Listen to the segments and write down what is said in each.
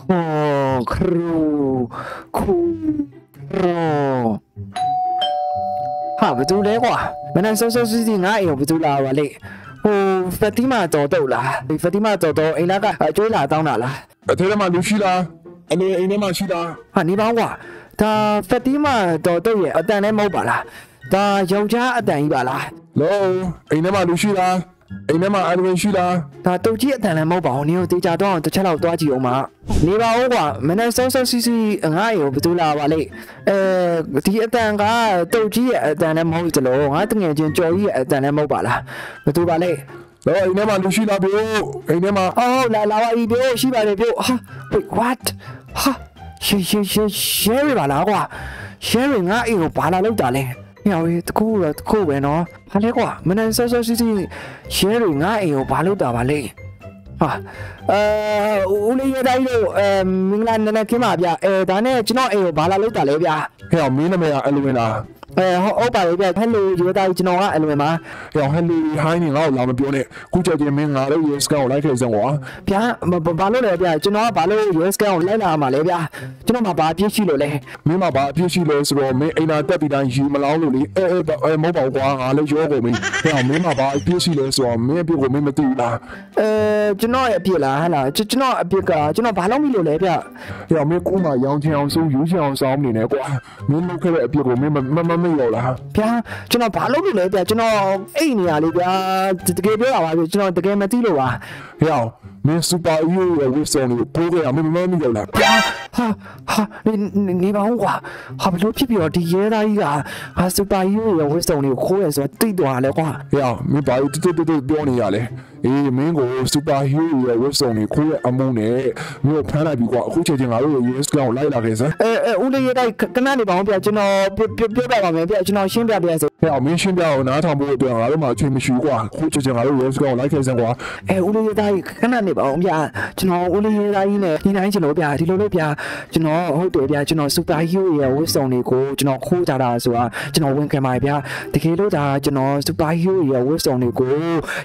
ခေါ်ခရူခုရောဟာဘယ်သူလဲကွာမနက်စောစောစီးစီးငါအိမ်ကိုဘယ်သူလာပါလေဟိုဖက်တီမာတော်တော့လားဒီဖက်တီမာတော်တော့အိမ်လာကအကျွေးလာတောင်းတာလားအထဲထဲမှာလူရှိလားအမေအိမ်ထဲမှာရှိလားဟာနေပါဦးကွာဒါဖက်တီမာတော်တော့ရဲ့အတန်လည်းမဟုတ်ပါလားဒါယောက်ျားအတန်ကြီးပါလားလောအိမ်ထဲမှာလူရှိလား အိမ်ထဲမှာအဒဝင်ရှိလားဒါတုတ်ကြီးအတန်လည်းမဟုတ်ပါဘူးနင်တို့တေချာတော့တစ်ချက်လောက်သွားကြည့်အောင်ပါနေပါဦးကွာမနေ့စောစောစီးစီးငါ့ရေကိုဘယ်သူလာပါလိအဲဒီအတန်ကတုတ်ကြီးရဲ့အတန်လည်းမဟုတ်ကြလို့ငါတငယ်ချင်းကြော်ကြီးရဲ့အတန်လည်းမဟုတ်ပါလားဘယ်သူပါလိလောအိမ်ထဲမှာလူရှိလားဗျို့အိမ်ထဲမှာအော်လာလာပါပြီပြို့ရှိပါတယ်ပြို့ဟာ wait what ဟာရှေရှေရှေရှယ်ရီပါလားကွာရှယ်ရီငါအိမ်ကိုဘာလာလောက်တာလဲ ညောင်ရေးတကူတော့တကူပဲနော်ဘာလဲကွာမနေ့စောစောစီးစီးရှယ်ရီငါအိမ်ကိုဘာလောက်တာပါလဲဟာအဲဦးလေးရတိုင်းလို့အဲမင်္ဂလာနည်းနည်းခင်းပါဗျအဲဒါနဲ့ကျွန်တော်အိမ်ကိုဘာလာလောက်တာလဲဗျဟဲ့အောင်မင်းနာမည်ကအလူဝင်လား အဲဟုတ်ပါလေဗျဟယ်လိုရတိုင်းကျွန်တော်ကအဲ့လိုမှာဟဲ့အောင်ဟဲ့လူဟိုင်းနေငါ့ကိုလာမပြောနဲ့ခုချက်ချင်းမင်းငါတို့ရေစကန်ကိုလိုက်ခဲ့စမ်းကွာဗျာဘာလို့လဲဗျကျွန်တော်ကဘာလို့ US ကန်ကိုလိုက်လာမှာလဲဗျကျွန်တော်မှာဘာပြည့်ရှိလို့လဲမင်းမဘာအဖြစ်ရှိလဲဆိုတော့မင်းအိမ်သာတက်ပြီးတိုင်းယူမလောင်းလို့လေအဲအဲအဲမဟုတ်ပါဘူးကွာငါလည်းရောကုန်ပြီဟဲ့အောင်မင်းမဘာအဖြစ်ရှိလဲဆိုတော့မင်းအဖြစ်ကိုမင်းမသိဘူးလားအဲကျွန်တော်ရဲ့အပြစ်လားဟဲ့လားကျွန်တော်အပြစ်ကကျွန်တော်ဘာလို့မလို့လဲဗျဟဲ့အောင်မင်းကူမှရောင်းချင်အောင်ဆုံးယူချင်အောင်စောင်းနေနေကွာမင်းလုပ်ခဲ့တဲ့အဖြစ်ကိုမင်းမမမေ့ရောလားဗျာကျွန်တော်ဘာလို့လို့လဲဗျကျွန်တော်အိတ်နေရလေဗျာတကယ်ပြောတာပါဗျကျွန်တော်တကယ်မသိလို့ပါဟဲ့အောင်မင်းစူပါဟီးရိုးရဲ့ဝစ်ဆန်ကိုပိုးခဲ့အောင်မင်းမမေ့ရောလားဗျာဟာဟာနေနေပါဦးကွာဟာဘလို့ဖြစ်ပြီးတော့ဒီရဲသားကြီးကဟာစူပါဟီးရိုးရဲ့ဝစ်စုံတွေကိုခိုးရဆိုတော့တိတ်သွားလဲကွာဟဲ့အောင်မင်းဘာလို့တူတူတူပြောနေရလဲ အေးမင်းကိုစူပါဟီးရိုးရဲ့ဝစ်ဆန်ကိုခိုးရဲ့အမုန်းနဲ့မင်းကိုဖမ်းလိုက်ပြီကွာအခုချိန်ချင်းငါတို့ US ကောင်လိုက်လာခဲ့စမ်းအဲအဲဦးလေးရဲတိုင်းခဏနေပါဦးဗျကျွန်တော်ပြောပြောပြပါမယ်ဗျကျွန်တော်ရှင်းပြပြစေဟဲ့အောင်မင်းရှင်းပြအောင်နားထောင်ဖို့အတွက်ငါတို့မှအချိန်မရှိဘူးကွာအခုချိန်ချင်းငါတို့ US ကောင်လိုက်ခဲ့စမ်းကွာအဲဦးလေးရဲတိုင်းခဏနေပါဦးဗျကျွန်တော်ဦးလေးရဲတိုင်းနဲ့ဒီတိုင်းကျွန်တော်ဗျဒီလိုလို့ဗျကျွန်တော်ဟုတ်တယ်ဗျကျွန်တော်စူပါဟီးရိုးရဲ့ဝစ်စုံတွေကိုကျွန်တော်ခိုးကြတာဆိုတာကျွန်တော်ဝန်ခံပါတယ်ဗျတကယ်လို့ဒါကျွန်တော်စူပါဟီးရိုးရဲ့ဝစ်စုံတွေကို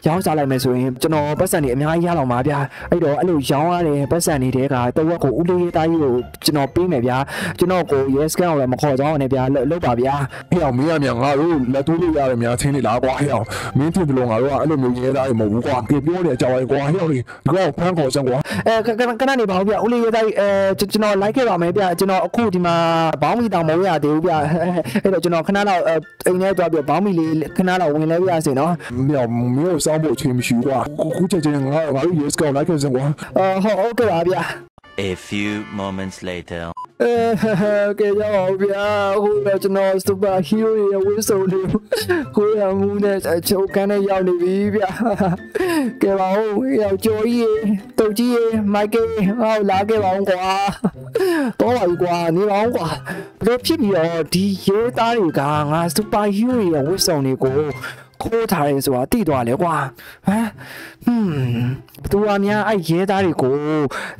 ရောင်းစားလိုက်မယ်ဆိုရင်ကျွန်တော်ပတ်စံတွေအများကြီးရတော့မှာဗျအဲ့တော့အဲ့လိုရောင်းရတဲ့ပတ်စံတွေတဲကတဝက်ကိုဦးလေးရဲတိုင်းကိုကျွန်တော်ပေးမယ်ဗျကျွန်တော်ကို yes scan ကိုလည်းမခေါ်ကြအောင်နဲ့ဗျလောက်ပါဗျာဟဲ့အောင်မင်းကမြန်ငါတို့လက်သွေးလို့ရတယ်များချင်းနေလားကွာဟဲ့အောင်မင်းတင်တယ်လို့ငါတို့ကအဲ့လိုမျိုးရဲသားတွေမဟုတ်ဘူးကွာပြေပြောနေကြပါကွာဟဲ့အောင်လေဒီကောင်ဖမ်းခေါ်စမ်းကွာအဲခဏခဏနေပါဦးဗျဦးလေးရဲတိုင်းအဲကျွန်တော်လိုက်ခဲ့ပါမယ်ဗျကျွန်တော်အခုဒီမှာဘောင်းမီတောင်မဝရသေးဘူးဗျအဲ့တော့ကျွန်တော်ခဏတော့အိမ်ထဲသွားပြီးဘောင်းမီလေးခဏတော့ဝင်လဲပြရစီနော်မြောင်မင်းကိုစောင်းဖို့အချိန်မရှိဘူးကွာခုချက်ချင်းငါငါတို့ yes ကောင်လိုက်ခဲ့စမ်းကွာအော်ဟုတ်ဟုတ်ကဲ့ပါဗျ A few moments later. အဲကဲရောဗျာဟိုတော့ကျွန်တော်စူပါဟီးရိုးရဲ့ဝင်းစုံလေးကိုရမှုနဲ့အချုပ်ကန်းနဲ့ရောက်နေပြီဗျာကဲပါဦးရောက်ကျော်ကြီးတုတ်ကြီးမိုက်ကယ်ဟောလာခဲ့ပါဦးကွာတော့ပါဘူးကွာနေပါဦးကွာဘယ်ဖြစ်ပြီးတော့ဒီရဲသားတွေကငါစူပါဟီးရိုးရဲ့ဝင်းစုံလေးကို ခိုးထားရဲဆိုတာတိသွားလေကွာဟမ်ဟွန်းသူအများအဲ့ရဲသားတွေကို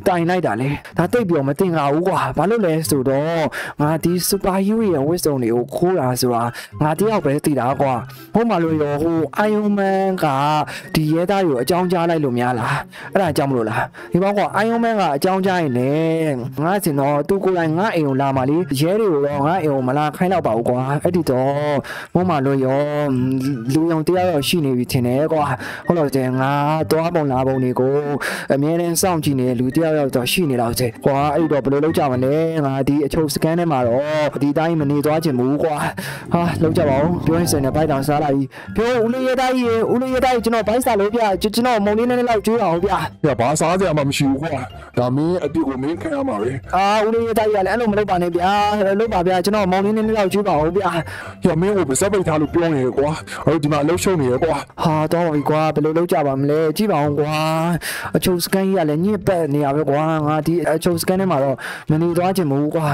တိုင်လိုက်တာလေဒါတိတ်ပြောမတင်ငါဘူးကွာဘာလို့လဲဆိုတော့ငါဒီစူပါဟီးရိုးရဲ့ဝစ်စုံတွေကိုခိုးတာဆိုတာငါတယောက်ပဲသိတာကွာဘုမလို့ရောဟိုအိုင်ယွန်မန်ကဒီရဲသားတွေကိုအကြောင်းကြားလိုက်လို့များလားအဲ့ဒါကြောင့်မလို့လားဒီဘောကွာအိုင်ယွန်မန်ကအကြောင်းကြားရင်လေငါစင်တော့သူကိုယ်တိုင်ငါအိမ်ကိုလာမှလေရဲတွေကိုတော့ငါအိမ်ကိုမလာခိုင်းတော့ပါဘူးကွာအဲ့ဒီတော့ဘုမလို့ရောလူရောင်တရားရောရှိနေပြီထင်တယ်ကွာဟုတ်လို့တဲ့ငါသွားပုံလာပုံတွေကိုအမြဲတမ်းစောင့်ကြည့်နေလူတယောက်ယောက်တော့ရှိနေတော့တဲ့ကွာအဲ့တော့ဘယ်လိုလုပ်ကြမလဲငါဒီအချုပ်စကန်ထဲမှာတော့ဒီတိုင်းမနေသွားချင်ဘူးကွာဟာလုပ်ကြပါဦးပြောရင်စင်နဲ့ဘိုက်တောင်စားလာပြီပြောဦးလေးရတိုင်းရေဦးလေးရတိုင်းကျွန်တော်ဘိုက်စားလို့ပြကျွန်တော်မုံလေးနဲ့လောက်ကျွေးအောင်ဗျဟဲ့ဘာစားစရာမှမရှိဘူးကွာဒါမင်းအပြစ်ကိုမင်းခံရမှာပဲအာဦးလေးရတိုင်းရလည်းအဲ့လိုမလုပ်ပါနဲ့ဗျာလုပ်ပါဗျာကျွန်တော်မုံလေးနဲ့လောက်ကျွေးပါအောင်ဗျာဟဲ့မင်းကိုပါစပ်ပိတ်ထားလို့ပြောနေရကွာဟိုဒီမှာအလုပ်ရှုံနေရကွာဟာတော့ပြီကွာဘယ်လိုလုပ်ကြပါမလဲကြည့်ပါအောင်ကွာအချုပ်စကန်ကြီးကလည်းညစ်ပတ်နေရပဲကွာငါဒီအချုပ်စကန်ထဲမှာတော့မနေသွားချင်ဘူးကွာ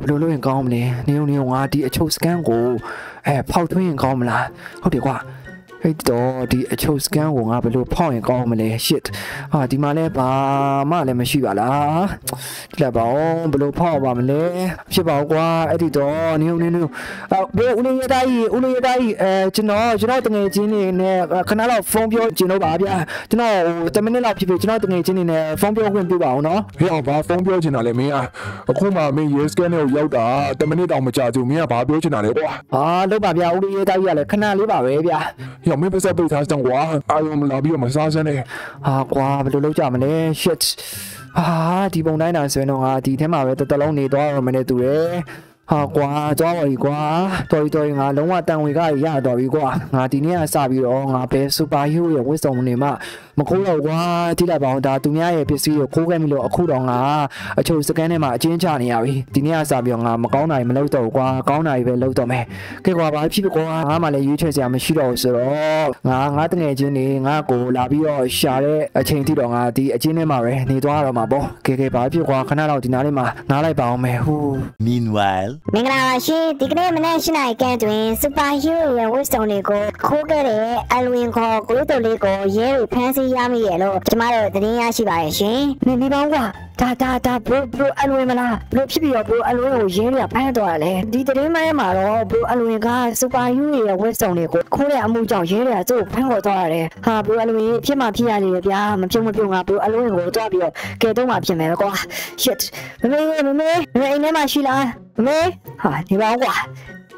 ဘယ်လိုလုပ်ရင်ကောင်းမလဲနေုံနေုံငါဒီအချုပ်စကန်ကိုအဲဖောက်ထွင်းရင်ကောင်းမလားဟုတ်တယ်ကွာ ဟိတ်တော့ဒီအချုပ်စကန်ကိုငါဘယ်လိုဖောက်ရင်ကောင်းမလဲ shit ဟာဒီမှာလဲဘာမှလည်းမရှိပါလားဒီလက်ပါအောင်ဘယ်လိုဖောက်ပါမလဲဖြစ်ပါဦးကွာအဲ့ဒီတော့နင်းနင်းနင်းအော်ဘယ်ဦးလေးရသားကြီးဦးလေးရသားကြီးအဲကျွန်တော်ကျွန်တော်တငယ်ချင်းနေနဲ့ခဏလောက်ဖုန်းပြောကျင်လို့ပါဗျာကျွန်တော်ဟို10မိနစ်လောက်ဖြစ်ဖြစ်ကျွန်တော်တငယ်ချင်းနေနဲ့ဖုန်းပြောခွင့်ပြုပါအောင်နော်ဟေ့အောင်ဘာဖုန်းပြောချင်တာလဲမင်းอ่ะအခုမှမင်း yes scan နဲ့ကိုရောက်တာ10မိနစ်တောင်မကြာဘူးမင်းကဘာပြောချင်တာလဲကွာဟာလောက်ပါဗျာဦးလေးရသားကြီးကလည်းခဏလေးပါပဲဗျာဟေ့အောင်မင်းပတ်သက်ပိတ်ထားစမ်းကွာအာယုံမလာပြီးတော့မစားစမ်းနဲ့ဟာကွာဘယ်လိုလုပ်ကြမလဲ shit ဟာဒီပုံတိုင်းတာဆိုရင်တော့ငါဒီထဲမှာပဲတစ်တလုံးနေသွားရမနေတူတယ် ဟာကွာသွားပါပြီကွာတော်ပြီတော်ပြီငါလုံးဝတန်ဝေကရတော့ပြီကွာငါဒီနေ့ကစပြီးတော့ငါဘယ်စူပါဟီးရိုးရဲ့ဝစ်စုံနေမှမခိုးတော့ကွာတိလိုက်ပါအောင်ဒါသူများရဲ့ပစ္စည်းကိုခိုးခဲ့ပြီလို့အခုတော့ငါအချို့စကန်ထဲမှာအချင်းချနေရပြီဒီနေ့ကစပြီးတော့ငါမကောင်းတာမလုပ်တော့ဘူးကွာကောင်းတာပဲလုပ်တော့မယ်ကဲကွာဘာဖြစ်ဖြစ်ကွာငါမှလည်းရွေးချယ်စရာမရှိတော့ဘူးဆိုတော့ငါငါတငယ်ချင်းနေငါကိုလာပြီးတော့ရှာတဲ့အချိန်ထိတော့ငါဒီအချင်းထဲမှာပဲနေသွားတော့မှာပေါ့ကဲကဲဘာဖြစ်ကွာခဏတော့ဒီနားလေးမှာနားလိုက်ပါအောင်မယ်ဟူး Meanwhile, မင်္ဂလာပါရှင်ဒီကနေ့မနေ့၈နိုင်ကဲတွင်စူပါဟီးရိုးရဲ့ဝစ်စုံတွေကိုခိုးခဲ့တဲ့အလွင်ခေါ်ဂရုတော်လေးကိုရဲတွေဖမ်းဆီးရမိရလို့ကျမတို့သတင်းရရှိပါရဲ့ရှင်နေနေပါဦးကွာ ဒါဒါဒါဘရိုဘရိုအလွင်မလားဘရိုဖြစ်ပြီးတော့ဘရိုအလွင်ကိုရင်းရဖမ်းသွားတယ်လေဒီတရင်မိုင်းမှာတော့ဘရိုအလွင်ကစူပါယူရဲ့ဝက်စုံတွေကိုခိုးတဲ့အမှုကြောင့်ရင်းရသူ့ကိုဖမ်းခေါ်သွားရတယ်ဟာဘရိုအလွင်ဖြစ်မှဖြစ်ရနေတယ်ဗျာမပြုံးမပြုံးကဘရိုအလွင်ကိုတွားပြီးတော့ကဲတော့မှဖြစ်မယ်ကွာ shit မမေမမေမမေအိမ်ထဲမှာရှိလားမမေဟာဒီပါဦးကွာ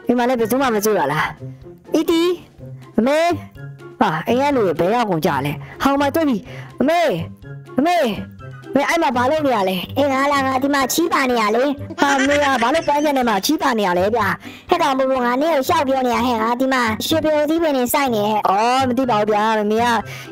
ဒီမှာလည်းဘယ်သူမှမကြည့်ရလားအီတီမမေဟာအိမ်ကလူတွေဘယ်ရောက်ကုန်ကြလဲဟောင်မတွေ့ပြီမမေမမေ မင်းအဲ့မှာဘာလုပ်နေရလဲအင်းဟာလာငါဒီမှာချီးပါနေရလေဟာမင်းကဘာလို့ပန်းပြန်နေမှာချီးပါနေရလဲဗျာဟဲ့ကောင်ဘူဘူငါနေကိုရှောက်ပြောနေရဟဲ့ငါဒီမှာရွှေပြိုသီးပင်နေစိုက်နေဟဲ့အော်မသိပါဘူးဗျာမင်း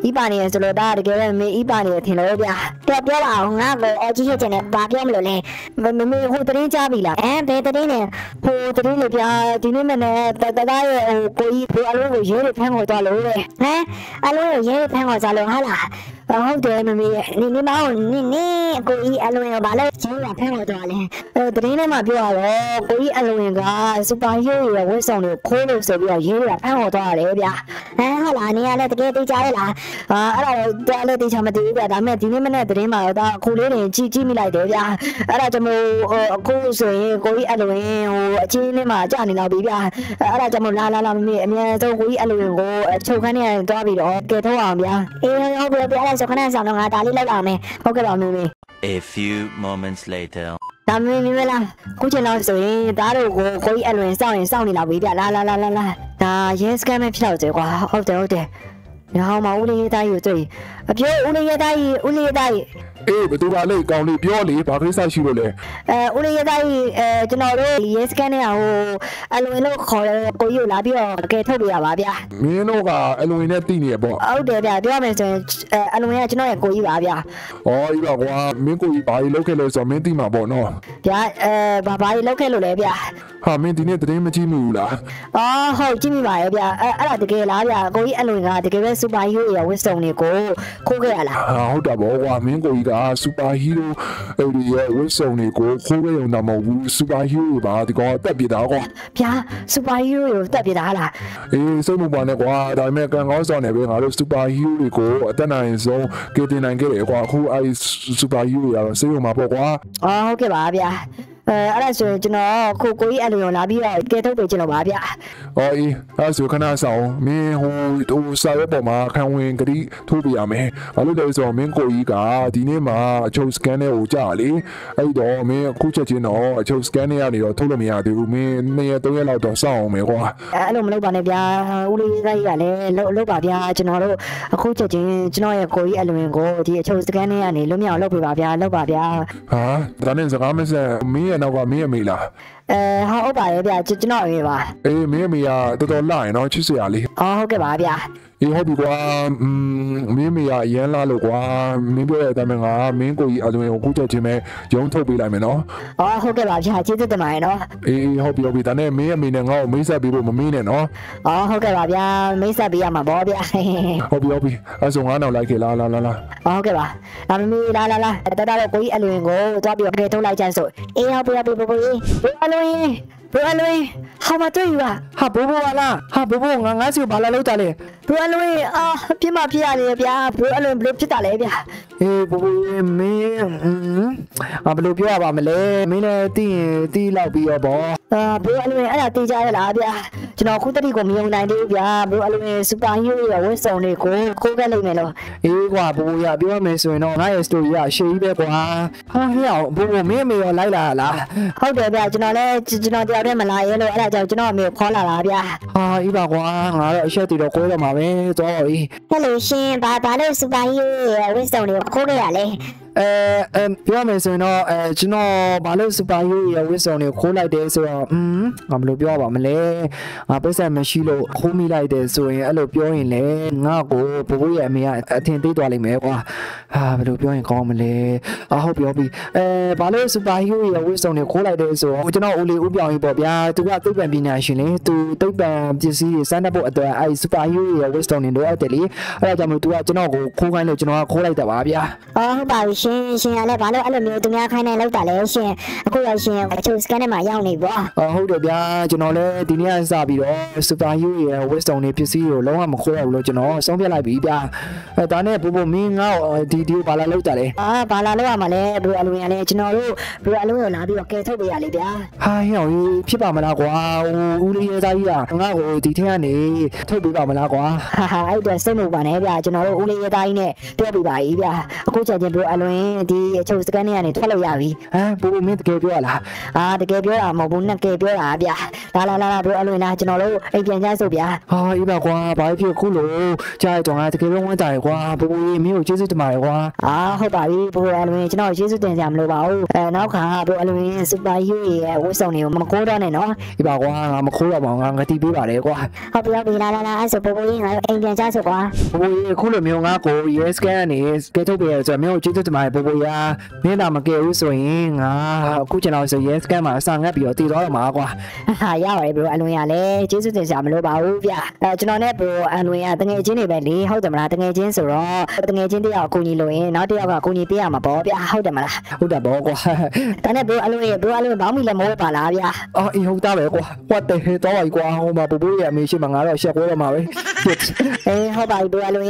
ကဤပါနေရဆိုလို့ဒါတကယ်ပဲမင်းဤပါနေရထင်လို့ဗျာပြောပြောပါအောင်ငါကိုအော်ကြီးချက်ချင်တယ်ဘာပြောမလို့လဲမမမင်းဟိုတရင်ကြားပြီလားအဲဘယ်တည်းနေဟိုတရင်လေဗျာဒီနေ့မနေ့တတသားရဲ့ဟိုကိုကြီးဘအလုံးကိုရဲတွေဖမ်းခေါ်သွားလို့တဲ့ဟမ်အလုံးကိုရဲဖမ်းခေါ်ကြလို့ဟာလားဟုတ်တယ်မမင်းရဲ့နေနေမအောင်နေနေအကိုကြီးအလုံးရောဘာလို့ကျင်းလာဖမ်းခေါ်သွားလဲအဲတရင်ထဲမှာပြောရတော့ကိုကြီးအလုံးကစူပါဟီးရိုးရဲ့ဝတ်ဆောင်တွေကိုခိုးလို့ဆိုပြီးတော့ရဲတွေကဖမ်းခေါ်သွားရတယ်ဗျာဟမ်ဟာလားနေရလဲတကယ်သိကြရဲ့လားဟာအဲ့ဒါတော့တော်လည်းတေချာမသိဘူးဗျာဒါပေမဲ့ဒီနေ့မနေ့သတင်းမှာတော့ဒါအခုလေးတွေကြည့်ကြည့်မိလိုက်တယ်ဗျာအဲ့ဒါကြောင့်မို့ဟိုအခုဆိုရင်ကိုကြီးအလွင်ဟိုအချင်းလေးမှာကြာနေတော့ပြီဗျာအဲ့ဒါကြောင့်မို့လာလာလာမမေအမြန်ဆုံးကိုကြီးအလွင်ကိုချုပ်ခန်းနဲ့တွားပြီးတော့ကဲထုတ်အောင်ဗျာအေးဟုတ်ပြီပြရတဲ့ဆိုခဏဆောင်တော့ငါဒါလေးလိုက်အောင်မယ်ဟုတ်ကဲ့ပါမေမေ a few moments later. ဒါမေမေမေလားခုချိန်တော့ဆိုရင်ဒါတို့ကိုကိုကြီးအလွင်စောင့်ရင်စောင့်နေတော့ပြီဗျာလာလာလာလာလာဒါရဲစကန်မဲ့ဖြစ်တော့တယ်ကွာဟုတ်တယ်ဟုတ်တယ်ညောင်းမဦးလေးရေးသားကြီးကိုတွေ့ အပြိုးဦးလေးရေးသားကြီးဦးလေးရေးသားကြီးအေးဘယ်သူပါလဲကောင်းလေးပြောလေဘာကိစ္စရှိလို့လဲအဲဦးလေးရသားကြီးအဲကျွန်တော်တို့ရဲစကန်နဲ့ဟိုအလွင်လို့ခေါ်တယ်ကိုကြီးကိုလာပြီးတော့ကဲထုတ်ပြရပါဗျာမင်းတို့ကအလွန်နဲ့တိနေရပေါ့ဟုတ်တယ်ဗျာပြောရမယ်ဆိုရင်အဲအလွင်ကကျွန်တော်ရဲ့ကိုကြီးပါဗျာဩအေးပါကွာမင်းကိုကြီးဘာကြီးလောက်ခဲ့လဲဆိုတော့မင်းတိမှာပေါ့နော်ဗျာအဲဘာဘာကြီးလောက်ခဲ့လို့လဲဗျာဟာမင်းဒီနေ့သတင်းမကြည့်မိဘူးလားအော်ဟုတ်ကြည့်မိပါရဲ့ဗျာအဲအဲ့ဒါတကယ်လားဗျာကိုကြီးအလွင်ကတကယ်ပဲစူပါဟီးရိုးရဲ့ဝစ်စုံတွေကိုခိုးခဲ့ရလားဟာဟုတ်တာပေါ့ကွာမင်းကိုကြီးကစူပါဟီးရိုးအဲ့ဒီရဲ့ဝတ်စုံတွေကိုခိုးရရုံတော့မဟုတ်ဘူးစူပါဟီးရိုးတွေပါဒီကောင်ကတက်ပြတာကွာဗျာစူပါဟီးရိုးကိုတက်ပြတာလားအေးစိတ်မပူနဲ့ကွာဒါပေမဲ့ကံကောင်းဆောင်နေပဲငါတို့စူပါဟီးရိုးတွေကိုအသက်နိုင်ဆုံးကယ်တင်နိုင်ခဲ့တယ်ကွာအခုအဲ့စူပါဟီးရိုးတွေကတော့စိတ်ဝင်မှာပေါ့ကွာအော်ဟုတ်ကဲ့ပါဗျာ အဲအဲ့ဒါဆိုရင်ကျွန်တော်ခုကိုကြီးအလွင်ကိုလာပြီးတော့ကဲထုတ်ပြချင်တော့ပါဗျာအော်အေးအဲ့ဆိုခဏဆောင်မင်းဟိုဟိုစာရွက်ပေါ်မှာခံဝင်ကတိထိုးပြရမယ်ဘာလို့လဲဆိုတော့မင်းကိုကြီးကဒီနေ့မှာအချုပ်စကန်နဲ့ဟိုကြာလေအဲ့တော့မင်းအခုချက်ချင်းတော့အချုပ်စကန်နဲ့ကနေတော့ထုတ်လို့မရသေးဘူးမင်းနှစ်ရက်သုံးရက်လောက်တော့စောင့်အောင်မယ်ကွာအဲ့လိုမလုပ်ပါနဲ့ဗျာဦးလေးသားကြီးကလည်းလုပ်လုပ်ပါဗျာကျွန်တော်တို့အခုချက်ချင်းကျွန်တော်ရဲ့ကိုကြီးအလွင်ကိုဒီအချုပ်စကန်ထဲကနေလွတ်မြောက်လုပ်ပေးပါဗျာလုပ်ပါဗျာဟာဒါနဲ့စကားမဆက်မင်းရဲ့နောက်ကမင်းရဲ့မိလား အဲဟာဟုတ်ပါရဲ့ဗျာကျွန်တော်ရေးပါအေးမင်းရဲ့မိကတော်တော်လာရင်တော့ချစ်စရာလေးအော်ဟုတ်ကဲ့ပါဗျာအေးဟုတ်ပြီကွာอืมမင်းမိကအရန်လာလို့ကွာမင်းပြောတဲ့အတိုင်းပဲငါမင်းကိုကြီးအလွန်ကိုအခုချက်ချင်းပဲရုံထုတ်ပေးလိုက်မယ်နော်အော်ဟုတ်ကဲ့ပါဗျာကျေးဇူးတင်ပါတယ်နော်အေးအေးဟုတ်ပြီဟုတ်ပြီဒါနဲ့မင်းရဲ့မိနဲ့ငါ့ကိုမိတ်ဆက်ပေးဖို့မမင်းနဲ့နော်အော်ဟုတ်ကဲ့ပါဗျာမိတ်ဆက်ပေးရမှာပေါ့ဗျာဟုတ်ပြီဟုတ်ပြီအဲ့ဆိုငါနောက်လိုက်ခေလာလာလာလာအော်ဟုတ်ကဲ့ပါဒါမမီလာလာလာတတတော့ကိုကြီးအလွင်ကိုသွားပြီးတော့ကဲထုတ်လိုက်ကြဆိုအေးဟုတ်ပြီဟုတ်ပြီပို့ပို့ကြီးအလွင် oye. ဘရိုအလွင်ဟောမတွေ့ယူပါဟာဘိုးဘိုးကလားဟာဘိုးဘိုးငါငါစီကိုဘာလာလောက်တာလဲဘရိုအလွင်အာပြစ်မဖြစ်ရတယ်ဗျာဘရိုအလွင်ဘလို့ဖြစ်တာလဲဗျာအေးဘိုးဘိုးမင်းအဘယ်လိုပြောရပါမလဲမင်းလည်းသိရင်သိလောက်ပြီးတော့ဗောအာဘရိုအလွင်အဲ့ဒါတေးကြရလားဗျာကျွန်တော်ခုတတိကိုမယုံနိုင်သေးဘူးဗျာဘရိုအလွင်စူပါဟီးရိုးရဲ့ဝတ်စုံတွေကိုခိုးခဲ့လိုက်မယ်လို့အေးကွာဘိုးဘိုးရပြောရမယ်ဆိုရင်တော့ငါရဲ့ story ကအရှိကြီးပဲကွာဟာဟဲ့အောင်ဘိုးဘိုးမင်းအမေရောလိုက်လာလားဟုတ်တယ်ဗျာကျွန်တော်လည်းကျွန်တော်တယောက်တည်းမလာရဲလို့အဲ့ဒါကြောင့်ကျွန်တော်အမေကိုခေါ်လာတာဗျာဟာအေးပါကွာငါတော့အချက်တီတော့ကိုးတော့မှာပဲသွားပါပြီဟဲ့လို့ရှင်ဘာဘာလို့စူပါဟီးရိုးရဲ့ဝတ်စုံတွေကိုခိုးခဲ့ရလဲအဲအဲပြောရမယ်ဆိုရင်တော့အဲကျွန်တော်ဘာလို့ super hero ရဲ့ဝစ်စုံတွေကိုခိုးလိုက်တယ်ဆိုတော့อืมငါဘယ်လိုပြောပါမလဲငါပတ်စံမရှိလို့ခိုးမိလိုက်တယ်ဆိုရင်အဲ့လိုပြောရင်လေငါ့ကိုဘဘရဲ့အမေကအထင်သေးသွားလိမ့်မယ်ကွာဟာဘယ်လိုပြောရင်ကောင်းမလဲအဟုတ်ပြောပြီအဲဘာလို့ super hero ရဲ့ဝစ်စုံတွေကိုခိုးလိုက်တယ်ဆိုတော့ကျွန်တော်ဦးလေးဦးပြောင်းကြီးပေါ့ဗျာသူကသိပ္ပံပညာရှင်လေသူသိပ္ပံပစ္စည်းတွေစမ်းသပ်ဖို့အတွက်အဲ့ super hero ရဲ့ဝစ်စုံတွေလိုအပ်တယ်လေအဲ့ဒါကြောင့်မို့သူကကျွန်တော်ကိုခိုးခိုင်းလို့ကျွန်တော်ကခိုးလိုက်တာပါဗျာအော်ဟုတ်ပါပြီရှင်ရှင်ကလည်းဘာလို့အဲ့လိုမျိုးသူများခိုင်းနေလောက်တာလဲရှင်အခုရရှင်အချို့ scan ထဲမှာရောက်နေပေါ့အဟုတ်တယ်ဗျာကျွန်တော်လည်းဒီနေ့ကစပြီးတော့ super hero ရဲ့ wisdom တွေပစ္စည်းကိုလုံးဝမခိုးရဘူးလို့ကျွန်တော်ဆုံးဖြတ်လိုက်ပြီဗျာအဲဒါနဲ့ဘူဘူမင်းငါ့ကိုဒီဒီကိုဘာလာလောက်တာလဲအာဘာလာလို့ရမှာလဲဘယ်အလူရလဲကျွန်တော်တို့ဘယ်အလူရလာပြီးတော့ကဲထုတ်ပေးရလေဗျာဟာဟဲ့အောင်ကြီးဖြစ်ပါမလားကွာဟိုဦးလေးရဲသားကြီးကငါ့ကိုဒီထက်ကနေထုတ်ပေးပါမလားကွာဟာဟာအဲ့ဒါစိတ်မပူပါနဲ့ဗျာကျွန်တော်တို့ဦးလေးရသားကြီးနဲ့တွေ့ပြီပါကြီးဗျာအခုချက်ချင်းဘယ်အလွင်ဒီအချို့ scan ထဲကနေထွက်လို့ရပြီဟမ်ဘူဘူမင်းတကယ်ပြောရလားအာတကယ်ပြောတာမဟုတ်ဘူးနဲ့ကယ်ပြောတာဗျာလာလာလာလာဘယ်အလွင်လားကျွန်တော်တို့အိမ်ပြန်ကြစို့ဗျာဟာအေးပါကွာဘာဖြစ်ခုလို့ကြားရတော့ငါတကယ်ပဲဝမ်းသာရကွာဘူဘူကြီးမင်းကိုကျေးဇူးတင်ပါတယ်ကွာအာဟုတ်ပါပြီဘယ်အလွင်ကျွန်တော်ယေရှုတင်ကြမလို့ပါဘူးအဲနောက်ခါဘယ်အလွင်စူပါဟီးရိုးရဲ့ဝတ်စုံတွေကိုမကိုးတော့နဲ့နော်အေးပါကွာငါမခိုးတော့ပါဘူးငါငတိပေးပါတယ်ကွာဟုတ်ပြီဟုတ်ပြီလာလာလာအဲ့ဆိုပို့ပို့ရင်းငါတို့အိမ်ပြန်ကြဆိုကွာဘိုးဘိုးကြီးခုလိုမျိုးငါကို yes scan ကနေကဲထုတ်ပေးရဆိုတော့မျိုးကျေးဇူးတင်ပါတယ်ဘိုးဘိုးရမင်းသာမကယ်ဘူးဆိုရင်ငါအခုကျွန်တော်ဆို yes scan မှာအစာငတ်ပြီးတော့တည်သွားတော့မှာကွာဟာရပါတယ်ဘယ်အလွင်ရလဲယေရှုတင်ကြမလို့ပါဘူးဗျအဲကျွန်တော်နဲ့ဘယ်အလွင်ရတငယ်ချင်းတွေပဲလေဟုတ်တယ်မလားတငယ်ချင်းဆိုတော့တငယ်ချင်းတယောက်အကူညီလို့ရင်နောက်တယောက်ကအကူညီပေးရမှာပေါ့ဗျဟုတ်တယ်မလားဟုတ်တယ်ဗောကွာဒါနဲ့ဘယ်အလွင်ရဘယ်အလွင်ဘောင်းမီလည်းမဟုတ်ပါလားဗျအော်အေးဟုတ်တာပဲကွာ what the hell တော့ပါကွာဟိုမှာဘိုးဘိုးရဲ့အမေရှိမှငါတော့ရှက်ကွဲတော့မှာပဲ အေးဟုတ်ပါပြီဘယ်အလွင်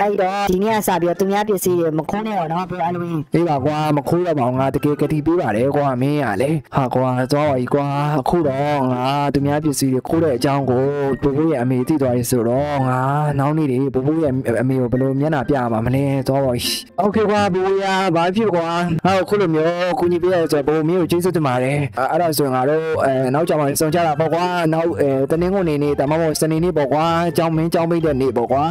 အဲ့တော့ဒီနေ့ကစပြီးတော့သူများပစ္စည်းတွေမခိုးနဲ့တော့နော်ဘယ်အလွင် အေးပါကွာမခိုးတော့ပါဘူးငါတကယ်ကတိပေးပါတယ်ကွာမင်းရလေဟာကွာသွားပါ E ကွာအခုတော့ငါသူများပစ္စည်းတွေခိုးတဲ့အကြောင်းကိုဘိုးဘိုးရဲ့အမေသိသွားပြီဆိုတော့ငါနောက်နေ့တွေဘိုးဘိုးရဲ့အမေကိုဘယ်လိုမျက်နှာပြရမှာမလဲသွားပါ E โอเคကွာဘိုးဘိုးရဘာဖြစ်ကွာငါအခုလိုမျိုးကုညီပေးရဆိုတော့ဘိုးမင်းကိုကျေးဇူးတင်ပါတယ်အဲ့ဒါဆိုရင်ငါတို့အဲနောက်ကြောင်မှစုံကြတာပေါ့ကွာနောက်အဲတနင်္ဂနွေနေ့တမမို့စနေနေ့ပေါ့ကွာကြောင်မင်း ကြောင်မိတ်တဲ့နေ့ပေါ့ကွာ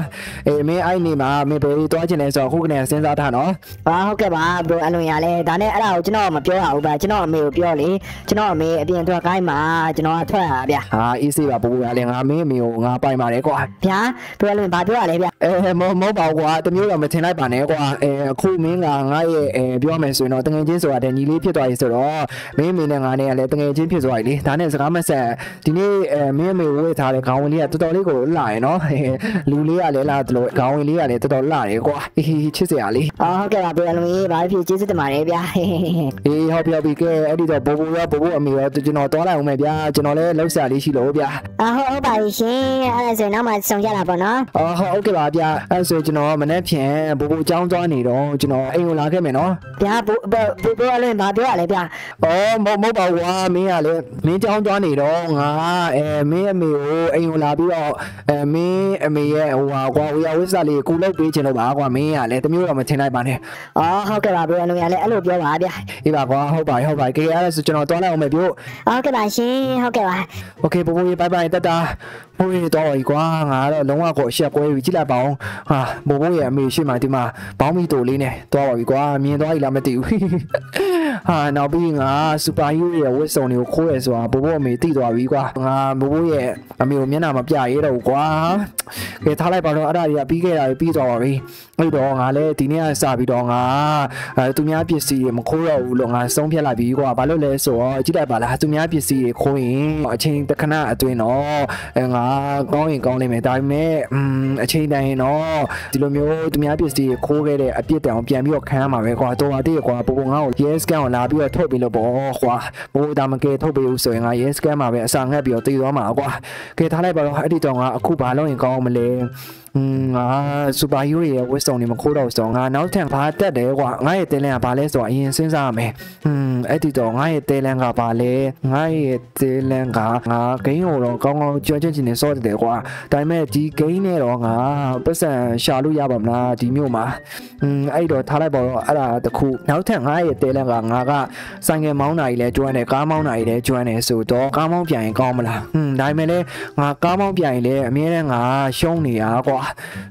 အေးမင်းအဲ့နေ့မှာမင်းဘယ်လိုသွားချင်လဲဆိုတော့ခုကနေစဉ်းစားထားနော်ဟာဟုတ်ကဲ့ပါဘယ်အလွင်ရလဲဒါနဲ့အဲ့ဒါကိုကျွန်တော်မပြောရဘူးဗျကျွန်တော်အမေကိုပြောလေကျွန်တော်အမေအပြင်ထွက်ခိုင်းမှာကျွန်တော်ကထွက်ရတာဗျဟာအေးစေးပါပူပူရလေငါမင်းအမေကိုငါပိုင်ပါတယ်ကွာဗျာဘယ်အလွင်ဘာပြောရလဲဗျအဲမမဟုတ်ပါဘူးကွာတမျိုးတော့မထင်လိုက်ပါနဲ့ကွာအဲအခုမင်းကငါရဲ့အဲပြောမယ်ဆိုရင်တော့တငယ်ချင်းဆိုတာတဲ့ညီလေးဖြစ်သွားပြီဆိုတော့မင်းအမေနဲ့ငါနဲ့ကလည်းတငယ်ချင်းဖြစ်သွားပြီလေဒါနဲ့စကားမဆက်ဒီနေ့အဲမင်းအမေဝေးထားတဲ့ခေါင်းဝင်လေးကတော်တော်လေးကိုလာရယ်နော်လူလေးကလည်းလာတယ်လို့ခေါင်းဝင်လေးကလည်းတော်တော်လာတယ်ကွာအေးချစ်စရာလေးအော်ဟုတ်ကဲ့ပါဘယ်အလွင်ဘာဖြစ်ကျေးဇူးတင်ပါတယ်ဗျာအေးဟောပြောပြီးကဲအဲ့ဒီတော့ဘိုးဘိုးရောဘိုးဘိုးအမေရောကျွန်တော်သွားလိုက်အောင်မယ်ဗျာကျွန်တော်လည်းလောက်စရာလေးရှိလို့ဗျာအာဟုတ်ဟုတ်ပါပြီရှင်အဲ့ဒါဆိုရင်နောက်မှဆောင်ကြတာပေါ့နော်အော်ဟုတ်ကဲ့ပါဗျာအဲ့ဆိုကျွန်တော်မနေ့ဖြန်ဘိုးဘိုးចောင်းသွားနေတော့ကျွန်တော်အိမ်ကိုလာခဲ့မယ်နော်ဗျာဘယ်ဘယ်ဘယ်အလွင်ဘာပြောရလဲဗျာ။အော်မဟုတ်မဟုတ်ပါဘူးကွာမင်းကလည်းမင်းကြောင်းသွားနေတော့ငါအဲမင်းအမေကိုအိမ်ကိုလာပြီးတော့အဲမင်းအမေရဲ့ဟိုဟာကွာဝေယဝိစာလေးကိုလောက်ပေးချင်လို့ပါကွာမင်းကလည်းတမျိုးတော့မထင်လိုက်ပါနဲ့အော်ဟုတ်ကဲ့ပါဘယ်အလွင်ရလဲအဲ့လိုပြောပါဗျာ။အေးပါကွာဟုတ်ပါဟုတ်ပါကဲအဲ့ဒါဆိုကျွန်တော်သွားလိုက်အောင်မယ်ပြို့ဟုတ်ကဲ့ပါရှင်ဟုတ်ကဲ့ပါ။ Okay ပို့ပို့ရေးဘိုင်ဘိုင်တတဘိုးရေးတော့ပြီကွာငါတော့လုံးဝကိုအရှက်ကွဲပြီကြည့်လိုက်ပါအောင်။ဟာဘိုးဘိုးရဲ့အမေရှိမှဒီမှာဘောင်းမီတိုလေးနဲ့သွားပါပြီကွာမြင်သွားပြီလားမသိဘူး။ ဟာနောက်ပြီးငါစူပါဟီးရိုးရဲ့ဝတ်စုံတွေကိုခိုးရဲဆိုတာဘိုးဘိုးအမေသိသွားပြီကွာငါဘိုးဘိုးရဲ့အမေကိုမျက်နှာမပြရဲတော့ဘူးကွာကဲထားလိုက်ပါတော့အဲ့ဒါတွေကပြီးခဲ့တာတွေပြီးသွားပါပြီ အဲ့တော့ငါလည်းဒီနေ့ကစပြီးတော့ငါသူများပစ္စည်းတွေမခိုးတော့ဘူးလို့ငါဆုံးဖြတ်လိုက်ပြီကွာဘာလို့လဲဆိုတော့ကြည့်လိုက်ပါလားသူများပစ္စည်းတွေခိုးရင်အချိန်တစ်ခဏအတွင်းတော့ငါကောင်းရင်ကောင်းလိမ့်မယ်ဒါပေမဲ့အချိန်တိုင်းရင်တော့ဒီလိုမျိုးသူများပစ္စည်းတွေခိုးခဲ့တဲ့အပြစ်တောင်ပြန်ပြီးတော့ခံရမှာပဲကွာတော်ပါသေးကွာပုံပုံငါ့ကို yes scan ကိုလာပြီးတော့ထုတ်ပြီးလို့ပေါ့ကွာဘိုးဒါမကဲထုတ်ပြီးဦးဆိုရင်ငါ yes scan မှာပဲအစာငတ်ပြီးတော့တည်သွားမှာကွာကဲထားလိုက်ပါတော့အဲ့ဒီတော့ငါအခုဘာလုပ်ရင်ကောင်းမလဲ ငါစူပါဟီးရိုးတွေရဲ့ဝတ်စုံတွေမခိုးတော့ဆိုငါနောက်ထပ်ဘာတက်တယ်ကွာငါရဲ့တဲလန်ကဘာလဲဆိုတော့အရင်စဉ်းစားရမယ်ဟွန်းအဲ့ဒီတော့ငါရဲ့တဲလန်ကဘာလဲငါရဲ့တဲလန်ကငါဂိမ်းကိုတော့ကောင်းကောင်းကြွချင်ချင်နေစောတယ်ကွာဒါပေမဲ့ဒီဂိမ်းနဲ့တော့ငါပတ်စံရှာလို့ရပါမလားဒီမြို့မှာဟွန်းအဲ့တော့ထားလိုက်ပါတော့အဲ့ဒါတခုနောက်ထပ်ငါရဲ့တဲလန်ကငါကဆိုင်ကယ်မောင်းတာကြီးလဲကျွမ်းတယ်ကားမောင်းတာကြီးလဲကျွမ်းတယ်ဆိုတော့ကားမောင်းပြန်ရင်ကောင်းမလားဟွန်းဒါပေမဲ့လည်းငါကားမောင်းပြန်ရင်လည်းအများနဲ့ငါရှုံးနေတာကွာ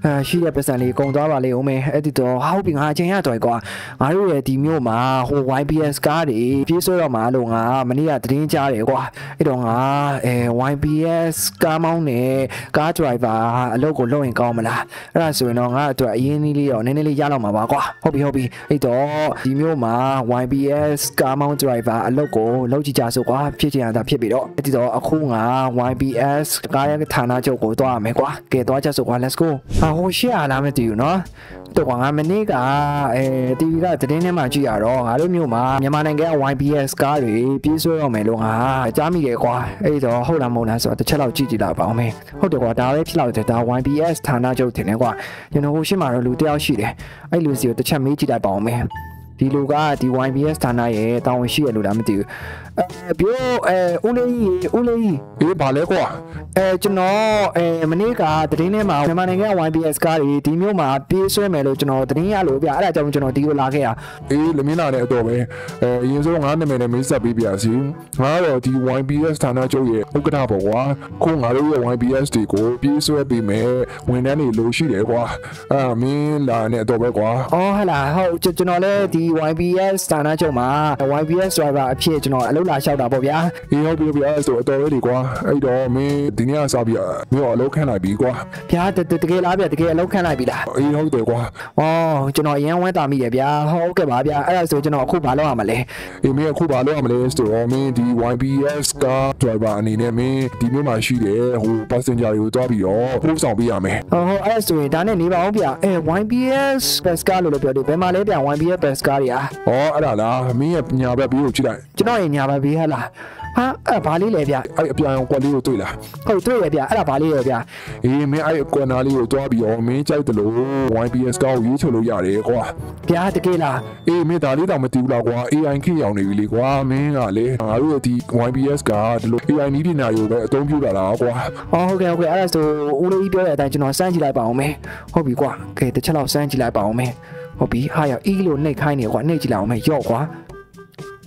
အဲရှိတဲ့ပတ်စံလေးကုန်သွားပါလေဦးမေအဲ့ဒီတော့ဟောက်ပြီငါအချိန်ရတော့ကွာငါတို့ရဲ့ဒီမျိုးမှာဟို YBS ကားတွေပြေးဆွဲတော့မှာလို့ငါမနေ့ကသတင်းကြားတယ်ကွာအဲ့တော့ငါအဲ YBS ကားမောင်းနဲ့ကား driver အလုပ်ကိုလုပ်ရင်ကောင်းမလားအဲ့ဒါဆိုရင်တော့ငါအတွက်အရင်နည်းလေးတော့နည်းနည်းလေးရတော့မှာပါကွာဟုတ်ပြီဟုတ်ပြီအဲ့တော့ဒီမျိုးမှာ YBS ကားမောင်း driver အလုပ်ကိုလုပ်ကြည့်ကြစို့ကွာဖြစ်ချင်တာဖြစ်ပြီတော့အဲ့ဒီတော့အခုငါ YBS ကားရဲ့ဌာနချုပ်ကိုသွားရမယ်ကွာကဲသွားကြစို့ကွာ let's go ဟာဟိုရှေ့အားလားမသိဘူးเนาะတော့ကွာငါမနေ့ကအဲ TV ကသတင်းထဲမှာကြည့်ရတော့ငါတို့မျိုးမှာမြန်မာနိုင်ငံက YBS ကားတွေပြေးဆွဲတော့မယ်လို့ငါကြားမိတယ်ကွာအဲ့ဒီတော့ဟုတ်လားမဟုတ်လားဆိုတော့တစ်ချက်လောက်ကြည့်ကြည့်လာပါအောင်မေဟုတ်တယ်ကွာဒါပဲဖြစ်လောက်တယ်ဒါ YBS ဌာနချုပ်တင်တယ်ကွာကျွန်တော်ဟိုရှေ့မှာတော့လူတစ်ယောက်ရှိတယ်အဲ့လူစီကိုတစ်ချက်မေးကြည့်လိုက်ပါအောင်မေ ဒီလူကဒီ YBS ဌာနရဲ့တာဝန်ရှိရလို့လားမသိဘူးအဲပြောအဲဦးလေးကြီးဦးလေးကြီးအေးဘာလဲကွာအဲကျွန်တော်အဲမနေ့ကသတင်းထဲမှာမြန်မာနိုင်ငံ YBS ကားတွေဒီမျိုးမှာပြေးဆွဲမယ်လို့ကျွန်တော်သတင်းရလို့ဗျအဲ့ဒါကြောင့်ကျွန်တော်ဒီကိုလာခဲ့တာအေးလမင်းလာတဲ့အတော့ပဲအဲအရင်ဆုံးငါနာမည်နဲ့မိတ်ဆက်ပေးပြစီငါတော့ဒီ YBS ဌာနချုပ်ရဲ့ဥက္ကဋ္ဌပေါ့ကွာခုငါတို့ရဲ့ YBS တွေကိုပြေးဆွဲပေးမယ်ဝန်ထမ်းတွေလိုရှိတယ်ကွာအာမင်းလာတဲ့အတော့ပဲကွာအော်ဟလာဟုတ်ကျွန်တော်လည်းဒီ YBS ဌာနချုပ်မှာ YBS driver အဖြစ်ကျွန်တော်အလုပ်လာလျှောက်တာပေါ့ဗျာအေးဟုတ်ပြီဗျအဲ့ဆိုအတော်လေးကွာအဲ့တော့မင်းဒီနေ့ကစပြီးမင်းတော့အလုပ်ခန့်လိုက်ပြီကွာဗျာတကယ်လားဗျတကယ်အလုပ်ခန့်လိုက်ပြီလားအေးဟုတ်တယ်ကွာအော်ကျွန်တော်အရင်ဝဲတာမိရဗျာဟုတ်ကဲ့ပါဗျာအဲ့ဒါဆိုကျွန်တော်အခုဘာလုပ်ရမလဲအေးမင်းအခုဘာလုပ်ရမလဲဆိုတော့မင်းဒီ YBS က driver အနေနဲ့မင်းဒီမျိုးမှာရှိတယ်ဟို passenger တွေကိုတွားပြီးတော့ပို့ဆောင်ပေးရမယ်ဟောဟောအဲ့ဒါဆိုရင်ဒါနဲ့နေပါအောင်ဗျာအဲ YBS bus car လို့လည်းပြောတယ်ဘယ်မှာလဲဗျာ YBS bus car တွေอ่ะ။ဩအဲ့ဒါလားမင်းရဲ့ညာဘက်ပြီးကိုကြည့်လိုက်ကျွန်တော်ရင်ညာပါဘေးဟလားဟာအဲ့ဘာလေးလဲဗျာ။အဲ့အပြာရောင်ကွက်လေးကိုတွေ့လားဟုတ်တွေ့ရဗျာအဲ့ဒါဘာလေးလဲဗျာ။အေးမင်းအဲ့အကွက်နာလေးကိုတွားပြီးတော့မင်းကြိုက်တယ်လို့ YBS ကောက်ရေးချလို့ရတယ်ကွာဗျာတကယ်လား။အေးမင်းဒါလေးတော့မသိဘူးလားကွာ AI ခေတ်ရောက်နေပြီလေကွာမင်းကလေငါတို့ရဲ့ဒီ YBS ကဒီလို AI နည်းပညာတွေကိုပဲအသုံးပြုတာလားကွာအော်ဟုတ်ကဲ့ဟုတ်ကဲ့အဲ့ဒါဆိုဦးလေးကြီးပြောတဲ့အတိုင်းကျွန်တော်စမ်းကြည့်လိုက်ပါအောင်မယ်ဟုတ်ပြီကွာကဲတစ်ချက်လောက်စမ်းကြည့်လိုက်ပါအောင်မယ် ဟုတ်ပြီဟာရအီးလို့နှိတ်ခိုင်းနေကွာနှိတ်ကြည့်လိုက်အောင်မယ်ရော့ကွာ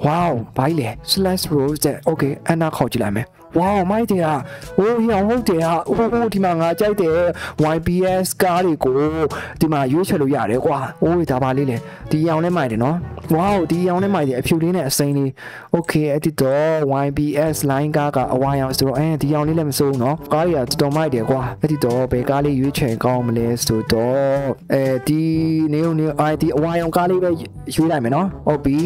wow ဘာကြီးလဲ slash rose တဲ့ okay အနာခေါက်ကြည့်လိုက်မယ် wow မိုက်တယ်ဟာဟိုးရောင်ဟုတ်တယ်ဟာဟိုးဒီမှာငါကြိုက်တယ် YBS ကားတွေကိုဒီမှာရွေးချယ်လို့ရတယ်ကွာအိုးဒါပါလေးလေဒီရောင်နဲ့မိုက်တယ်နော် wow ဒီရောင်နဲ့မိုက်တယ်အဖြူလေးနဲ့အစိမ်းလေး okay အဲ့ဒီတော့ YBS line ကားကအဝါရောင်ဆိုတော့အဲဒီရောင်လေးလည်းမစိုးဘူးနော်ကားကြီးကတော်တော်မိုက်တယ်ကွာအဲ့ဒီတော့ဘယ်ကားလေးရွေးချယ်ကောင်းမလဲဆိုတော့အဲဒီနေုံနေအိုင်ဒီအဝါရောင်ကားလေးပဲရွေးလိုက်မယ်နော်ဟုတ်ပြီ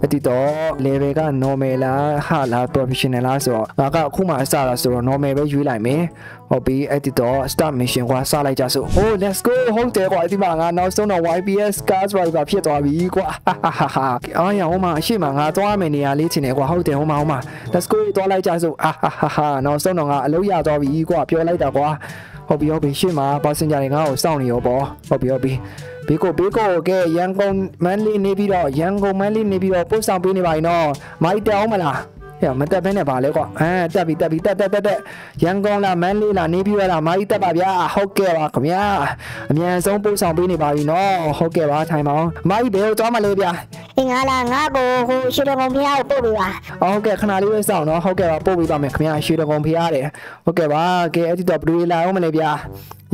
အဲ့ဒီတော့ level က normal လားဟာလား professional လားဆိုတော့ငါကအခုမှအစလာဆိုတော့ normal ပဲရွေးလိုက်မယ်ဟုတ်ပြီအဲ့ဒီတော့ start mission ကွာစလိုက်ကြစို့ oh let's go ဟုတ်တယ်ကွာဒီမှာငါနောက်ဆုံးတော့ YBS car driver ဖြစ်သွားပြီကွာဟာဟာဟာအားရဟိုမှာအရှိမငါသွားမယ်နေရာလေးချင်တယ်ကွာဟုတ်တယ်ဟိုမှာဟိုမှာ let's go သွားလိုက်ကြစို့အာဟာဟာဟာနောက်ဆုံးတော့ငါအလုပ်ရသွားပြီကွာပြောလိုက်တာကွာဟုတ်ပြီဟုတ်ပြီရှေ့မှာ passenger တွေငါ့ကိုစောင့်နေရောပေါ့ဟုတ်ပြီဟုတ်ပြီဘေးကိုဘေးကိုကဲရန်ကုန်မန်းလေးနေပြီးတော့ရန်ကုန်မန်းလေးနေပြီးတော့ပို့ဆောင်ပေးနေပါရင်တော့မိုက်တောင်းမလား ဟဲ့မတက်ဘဲနဲ့ပါလဲကွာအဲတက်ပြီတက်ပြီတက်တက်တက်တက်ရန်ကုန်လားမန်းလေးလားနေပြီးတော့လားမိုက်တက်ပါဗျာဟုတ်ကဲ့ပါခင်ဗျာအမြန်ဆုံးပို့ဆောင်ပေးနေပါပြီနော်ဟုတ်ကဲ့ပါထိုင်ပါအောင်မိုက်ဘယ်ကိုသွားမလဲဗျာအင်္ဂါလာငါ့ကိုဟိုရွှေတော်ကုန်ဖျားကိုပို့ပေးပါဟုတ်ကဲ့ခဏလေးပဲစောင့်နော်ဟုတ်ကဲ့ပါပို့ပေးပါမယ်ခင်ဗျာရွှေတကုံဖျားတယ်ဟုတ်ကဲ့ပါကဲအဲ့ဒီတော့ဘယ်လိုလာအောင်မလဲဗျာ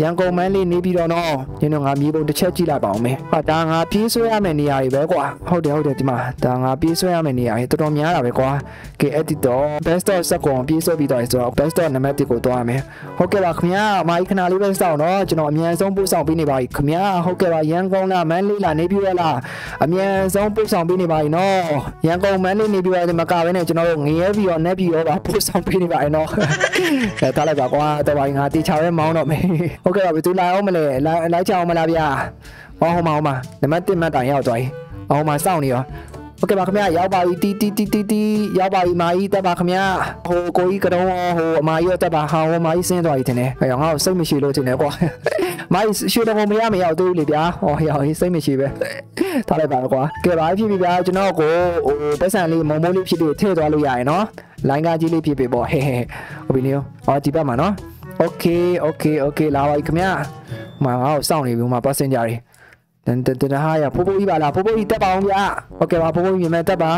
ရန်ကုန်မန်းလေးနေပြီးတော့နော်ညနေငါမြေပုံတစ်ချက်ကြည့်လိုက်ပါအောင်မယ်ဟာဒါငါပြေးဆွဲရမယ့်နေရာတွေပဲကွာဟုတ်တယ်ဟုတ်တယ်ဒီမှာဒါငါပြေးဆွဲရမယ့်နေရာတွေတော်တော်များတာပဲကွာကဲအဲ့ဒီတော့ best of စက်ကောင်ပြေးဆွဲပြီးတော့ဆိုတော့ best of နံပါတ်1ကိုတွားရမယ်ဟုတ်ကဲ့ပါခင်ဗျာမာကြီးခဏလေးပဲစောင့်နော်ကျွန်တော်အမြန်ဆုံးပို့ဆောင်ပေးနေပါပြီခင်ဗျာဟုတ်ကဲ့ပါရန်ကုန်လားမန်းလေးလားနေပြီးရလားအမြန်ဆုံးပို့ဆောင်ပေးနေပါပြီနော်ရန်ကုန်မန်းလေးနေပြီးရတယ်မကဘဲနဲ့ကျွန်တော်တို့ငရဲပြီးတော့နက်ပြီးတော့ပါပို့ဆောင်ပေးနေပါရင်နော်အဲထားလိုက်ပါကွာတော့ပါငါတေချာပဲမောင်းတော့မယ်ဟုတ်ကဲ့ပါဘယ်သူလာအောင်မလဲလိုက်လိုက်ချအောင်မလားဗျာဟောဟောမဟောမနံပါတ်1မှတ်တိုင်ရောက်သွားပြီဟောမစောင့်နေရော โอเคပါခင်ဗျာရောက်ပါပြီတီတီတီတီတီရောက်ပါပြီမာကြီးတက်ပါခင်ဗျာဟိုကိုကြီးကတော့ဟိုအမာကြီးတက်ပါဟာဟိုမာကြီးဆင်းသွားပြီထင်တယ်ဟဲ့ငါ့ကိုစိတ်မရှိလို့ထင်တယ်ကွာမာကြီးရွှေတော်မရမရောက်သေးဘူးလေဗျာဟောရောက်ရင်စိတ်မရှိပဲထားလိုက်ပါကွာကဲပါဖြစ်ပြီဗျာကျွန်တော်ကိုဟိုပတ်စံလေးမုံမုံလေးဖြစ်ပြီးထည့်သွားလို့ရရင်နော်လိုင်းကားကြီးလေးဖြစ်ပြီပေါ့ဟဲဟဲဟုတ်ပြီလေဟောဒီဘက်မှာနော် โอเคโอเคโอเคလာပါပြီခင်ဗျာမငါ့ကိုစောင့်နေပြီမှာပတ်စင်ကြတယ်တန်တန်တန်ဟာရဖိုးဖိုးကြီးပါလားဖိုးဖိုးကြီးတက်ပါအောင်ဗျာโอเคပါဖိုးဖိုးကြီးမြန်မြန်တက်ပါ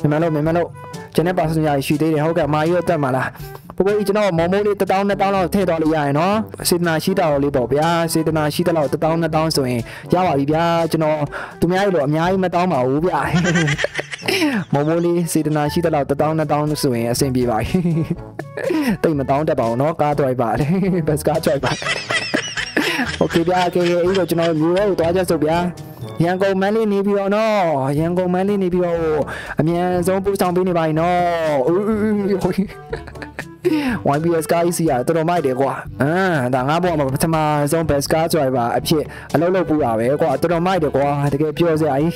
မြန်မြန်လို့မြန်မြန်လို့ကျွန်တော်ပါစင်ကြရရှိသေးတယ်ဟုတ်ကဲ့မာကြီးတက်မှာလားဖိုးဖိုးကြီးကျွန်တော်မုံမိုးလေး1000 2000လောက်ထည့်တော့လို့ရရင်နော်စေတနာရှိတာလေးပေါ့ဗျာစေတနာရှိတဲ့လောက်1000 2000ဆိုရင်ရပါပြီဗျာကျွန်တော်သူများကြီးလို့အများကြီးမတောင်းပါဘူးဗျာ မုံမိုးလေးစေတနာရှိတဲ့လောက်1000 2000ဆိုရင်အဆင်ပြေပါပြီတိတ်မတောင်းတတ်ပါဘူးနော်ကားဒရိုက်ပါလေဘတ်ကားဒရိုက်ပါ โอเคဗျာကဲကဲအဲ့တော့ကျွန်တော်မျိုးရောသွားကြစို့ဗျာရန်ကုန်မန်းလေးနေပြီးတော့နော်ရန်ကုန်မန်းလေးနေပြီးတော့အမြန်ဆုံးပို့ဆောင်ပေးနေပါ යි နော်ဦးဦး YBS ကားကြီးစီရတော်တော်မိုက်တယ်ကွာအမ်ဒါငါဘောမှာပထမဆုံး best car driver အဖြစ်အလုပ်လုပ်ပူတာပဲကွာတော်တော်မိုက်တယ်ကွာတကယ်ပြောစရာကြီး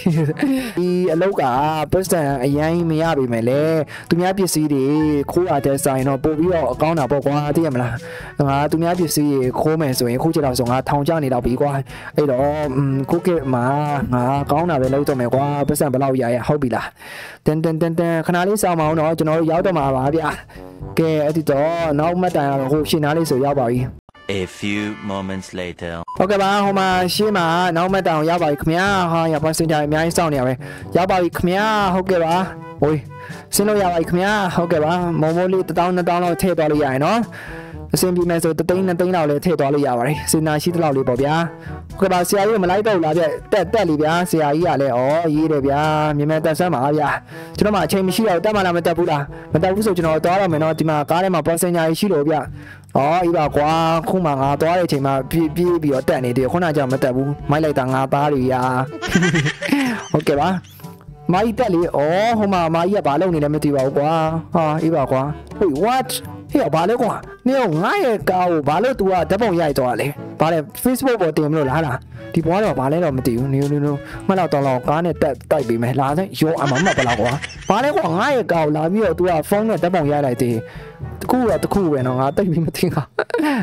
ဒီအလုပ်ကပတ်စံအရင်မရပြီမယ်လေသူများပစ္စည်းတွေခိုးရတဲ့ဆိုင်တော့ပို့ပြီးတော့အကောင်းတာပေါ့ကွာသိရမလားငါသူများပစ္စည်းတွေခိုးမယ်ဆိုရင်ခုချက်တော့ဆိုငါထောင်ချနေတော့ပြီကွာအဲ့တော့ကိုကဲမှာငါကောင်းတာပဲလုပ်တော့မယ်ကွာပတ်စံဘယ်လောက်ရရဟုတ်ပြီလားတန်တန်တန်တန်ခဏလေးစောင့်မအောင်တော့ကျွန်တော်တို့ရောက်တော့မှာပါဗျာကဲအဲ့ဒီတော့နောက်မှတ်တိုင်ကတော့ဟိုရှင်းနားလေးဆိုရောက်ပါပြီ A few moments later. ဟုတ်ကဲ့ပါဟိုမှာရှင်းမှာနောက်မှတ်တိုင်ရောက်ပါပြီခင်ဗျာဟာရပါစင်ကြအများကြီးစောင့်နေရပဲရောက်ပါပြီခင်ဗျာဟုတ်ကဲ့ပါဟိုဆင်းလို့ရပါပြီခင်ဗျာဟုတ်ကဲ့ပါမုံမိုးလေး1000 2000လောက်ထည့်သွားလို့ရရင်နော် အဆင်ပြေမယ်ဆိုတသိန်း2သိန်းလောက်လည်းထည့်သွားလို့ရပါတယ်စင်နာရှိတဲ့လောက်လေးပေါ့ဗျာဟုတ်ကဲ့ပါဆရာကြီးမလိုက်တော့ဘူးလားဗျတက်တက်လေးဗျာဆရာကြီးကလည်းဩရေးတယ်ဗျာမြင်မဲ့တက်ဆမ်းပါဗျာကျွန်တော်မှအချိန်မရှိတော့တက်မှလားမတက်ဘူးလားမတက်ဘူးဆိုကျွန်တော်သွားတော့မယ်နော်ဒီမှာကားထဲမှာပတ်စင်ဂျာကြီးရှိလို့ဗျအော်အေးပါကွာခုမှငါသွားတဲ့အချိန်မှာပြေးပြေးပြီးတော့တက်နေတယ်ခုနကကြောင့်မတက်ဘူးမိုက်လိုက်တာငါသားတွေရာဟုတ်ကဲ့ပါမာကြီးတက်လေဩဟိုမှာမာကြီးကဘာလုပ်နေလဲမသိပါဘူးကွာဟာအေးပါကွာ Wait what ဟေ့ဘာလဲကွာနင်ငါရဲ့ကားကိုဘာလို့ तू ကဓာတ်ပုံရိုက်သွားလဲဘာလဲ Facebook ပေါ်တင်မလို့လားလားဒီဘွားတော့ဘာလဲတော့မသိဘူးနေနေနေမလောက်တော့လောက်ကားနဲ့တက်တိုက်ပြီးမယ်လာတဲ့ရောအမမဘလောက်ကွာဘာလဲကွာငါရဲ့ကားကိုလာပြီးတော့ तू ကဖုန်းနဲ့ဓာတ်ပုံရိုက်လိုက်သေးတခုတော့တခုပဲနော်ငါတိတ်ပြီးမသိတာ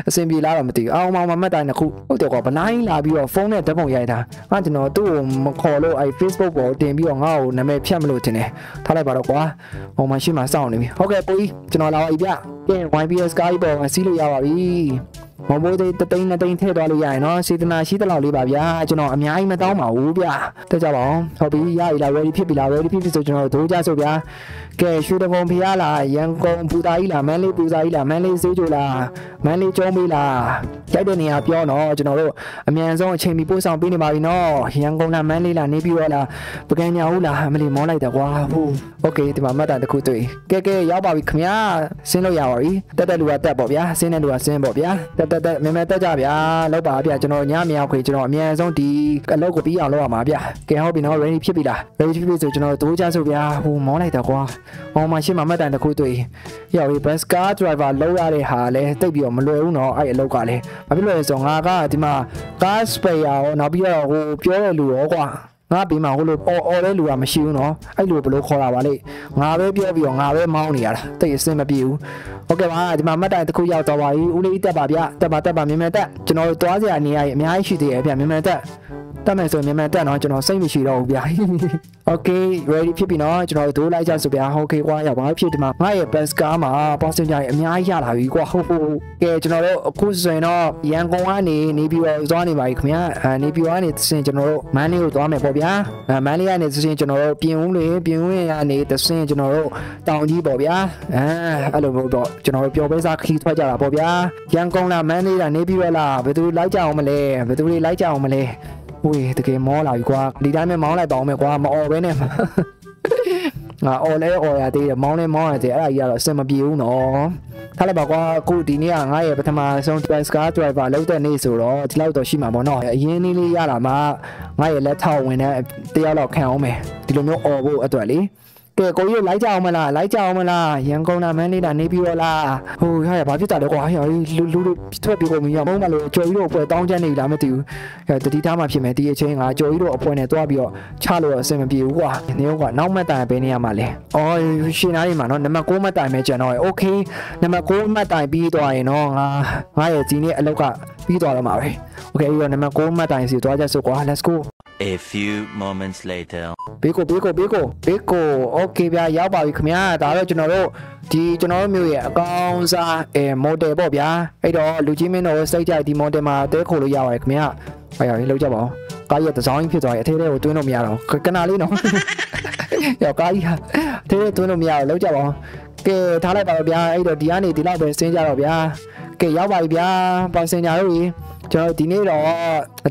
အဆင်ပြေလားတော့မသိဘူးအောင်မောင်မမတ်တိုင်းတစ်ခုဟုတ်တယ်ကွာဘနိုင်လာပြီးတော့ဖုန်းနဲ့ဓာတ်ပုံရိုက်တာငါကျွန်တော်သူ့ကိုမခေါ်လို့အဲ Facebook ပေါ်တင်ပြီးတော့ငါ့ကိုနာမည်ဖြတ်မလို့တင်တယ်ထားလိုက်ပါတော့ကွာဟိုမှာရှိမှစောင့်နေပြီဟုတ်ကဲ့ကိုကြီးကျွန်တော်လာပါပြီဗျ ကဲ YBS ကားကြီးပေါ်မှာစီးလို့ရပါပြီ မမိုးသေးတသိန်းနှစ်သိန်းထည့်သွားလို့ရရင်နော်စေတနာရှိတဲ့လောက်လေးပါဗျာကျွန်တော်အများကြီးမတောင်းပါဘူးဗျတက်ကြပါအောင်ဟုတ်ပြီရပြီလား ready ဖြစ်ပြီလား ready ဖြစ်ပြီဆိုကျွန်တော်တို့ကြဆိုဗျာကဲရွှေတကုံဖျားလားရန်ကုန်ပူတာကြီးလားမန်းလေးပူစာကြီးလားမန်းလေးစေးကြိုလားမန်းလေးကျုံးမေးလားကြိုက်တဲ့နေရာပြောနော်ကျွန်တော်တို့အမြန်ဆုံးအချိန်မီပို့ဆောင်ပေးနေပါပြီနော်ရန်ကုန်လားမန်းလေးလားနေပြီးတော့လားပကံညာဟုတ်လားအမလီမောလိုက်တာကွာဟုတ်โอเคဒီမှာမှတ်တာတစ်ခုတွေ့ကဲကဲရောက်ပါပြီခင်ဗျာဆင်းလို့ရပါပြီတက်တက်လူကတက်ပေါ့ဗျာဆင်းတဲ့လူကဆင်းပေါ့ဗျာတက် တက်တက်မြန်မြန်တက်ကြဗျာလောက်ပါဗျာကျွန်တော်ညမရောက်ခေကျွန်တော်အမြန်ဆုံးဒီအလုပ်ကိုပြီးအောင်လုပ်ရမှာဗျာကဲဟုတ်ပြီနော် ready ဖြစ်ပြီလား ready ဖြစ်ပြီဆိုကျွန်တော်တို့ကြဆိုဗျာဟိုမောလိုက်တာကွာဟောမှာရှင်းမှာမှတ်တိုင်တစ်ခုတွေ့ရောက်ပြီ bus car driver လောက်ရတဲ့ဟာလဲတိတ်ပြီးတော့မလွယ်ဘူးနော်အဲ့အလုပ်ကလည်းဘာဖြစ်လို့လဲဆိုတော့ငါကဒီမှာ car spare ရောနောက်ပြီးတော့ဟိုပြောတဲ့လူရောကွာ ငါပြီးမှဟိုလိုအော်အော်တဲ့လူကမရှိဘူးနော်အဲ့လိုဘယ်လိုခေါ်တာပါလဲငါပဲပြောပြီးတော့ငါပဲမောင်းနေရတာတိတ်အဆင်မပြေဘူးဟုတ်ကဲ့ပါဒီမှာမှတ်တိုင်တစ်ခုရောက်တော့ပါပြီဦးလေးတက်ပါဗျတက်ပါတက်ပါမြင်မြင်တက်ကျွန်တော်တို့သွားစရာနေရာကြီးအများကြီးရှိသေးတယ်ဗျမြင်မြင်တက် တက်မယ်ဆိုရင်မြန်မြန်တက်တော့ကျွန်တော်စိတ်မရှိတော့ဘူးဗျာ Okay ready ဖြစ်ပြီနော်ကျွန်တော်တို့လိုက်ကြဆိုဗျာ Okay ကွာရောက်ပါဖြစ်ဒီမှာငါရဲ့ bus car မှာ passenger ကြီးအများကြီးရလာပြီကွာဟုတ်ဟုတ်ကဲကျွန်တော်တို့အခုဆိုရင်တော့ရန်ကုန်ကနေနေပြီးတော့သွားနေပါပြီခင်ဗျာအဲနေပြီးတော့ကနေသင်ကျွန်တော်တို့မန်းလေးကိုသွားမယ်ပေါ့ဗျာအဲမန်းလေးကနေသင်ကျွန်တော်တို့ပြင်ဦးလေပြင်ဦးရကနေသင်ကျွန်တော်တို့တောင်ကြီးပေါ့ဗျာအဲအဲ့လိုမျိုးတော့ကျွန်တော်တို့ပျော်ပေးစားခီးထွက်ကြတာပေါ့ဗျာရန်ကုန်လားမန်းလေးလားနေပြီးတော့လားဘယ်သူလိုက်ကြအောင်မလဲဘယ်သူတွေလိုက်ကြအောင်မလဲ ဝေးတကယ်မောလာပြီကွာဒီတိုင်းပဲမောင်းလိုက်ပါအောင်ပဲကွာမအော်ပဲနဲ့ငါအော်လဲအော်ရသေးတယ်မောင်းလဲမောင်းရသေးအဲ့ဒါကြီးကတော့အဆင်မပြေဘူးနော်ထားလိုက်ပါကွာအခုဒီနေ့ကငါရဲ့ပထမဆုံး drive car driver လောက်တဲ့နေ့ဆိုတော့ဒီလောက်တော့ရှိမှာပေါ့နော်အရင်နေ့လေးရလာမှငါရဲ့လက်ထောက်ဝင်တဲ့တယောက်လောက်ခံအောင်မယ်ဒီလိုမျိုးအော်ဖို့အတွက်လေ ကဲကိုကြီးလိုက်ကြအောင်မလားလိုက်ကြအောင်မလားရန်ကုန်လာမန်းလေးလာနေပြီးတော့လားဟိုဟာဘာဖြစ်တာလဲကွာဟဲ့လူလူလူထွက်ပြီးကုန်ပြီမဟုတ်မလို့ကြော်ကြီးတို့အပွဲတောင်းချမ်းနေလားမသိဘူးအဲတတိထားမှဖြစ်မယ်ဒီအချိန်ကကြော်ကြီးတို့အပွဲနဲ့တွားပြီးတော့ချလို့အဆင်မပြေဘူးကွာနေဦးကွာနောက်မှတ်တိုင်ပဲနေရမှာလဲအော်ရှင်သားလေးမှာနော်နံပါတ်6မှတ်တိုင်ပဲကျန်တော့โอเคနံပါတ်6မှတ်တိုင်ပြီးသွားရင်နော်ငါငါရဲ့ဒီနေ့အလောက်ကပြီးသွားတော့မှာပဲโอเคပြီးတော့နံပါတ်6မှတ်တိုင်စီတွားကြစို့ကွာ let's go A few moments later ဘေကိုဘေကိုဘေကိုဘေကို okay ဗျာရောက်ပါပြီခင်ဗျာဒါတော့ကျွန်တော်တို့ဒီကျွန်တော်တို့မျိုးရဲ့အကောင်စားအဲ model ပေါ့ဗျာအဲ့တော့လူကြီးမင်းတို့စိတ်ကြိုက်ဒီ model မှာတဲခိုလို့ရပါတယ်ခင်ဗျာဟိုရရင်လောက်ကြပါအောင်ကားရဲ့ design ဖြစ်သွားရင်အထဲထဲကိုတွင်းလို့မရတော့ကနာလေးနော်ရောကားကြီးဟာအထဲထဲတွင်းလို့မရတော့လောက်ကြပါအောင်ကဲထားလိုက်ပါတော့ဗျာအဲ့တော့ဒီကနေဒီလောက်ပဲဆင်းကြတော့ဗျာကဲရောက်ပါပြီဗျာပါစင်ညာတို့ကြီး ကျွန်တော်ဒီနေ့တော့